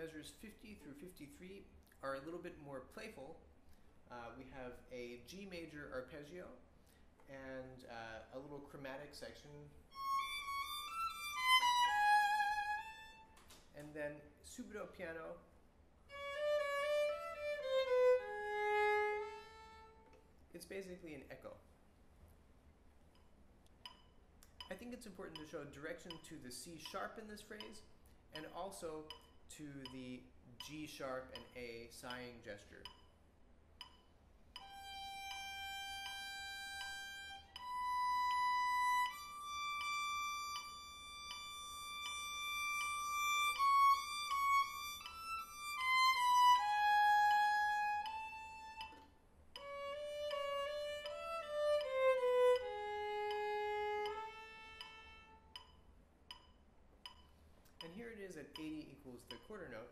measures 50 through 53 are a little bit more playful. Uh, we have a G major arpeggio and uh, a little chromatic section. And then subito piano. It's basically an echo. I think it's important to show direction to the C sharp in this phrase and also to the G sharp and A sighing gesture. And here it is at 80 equals the quarter note.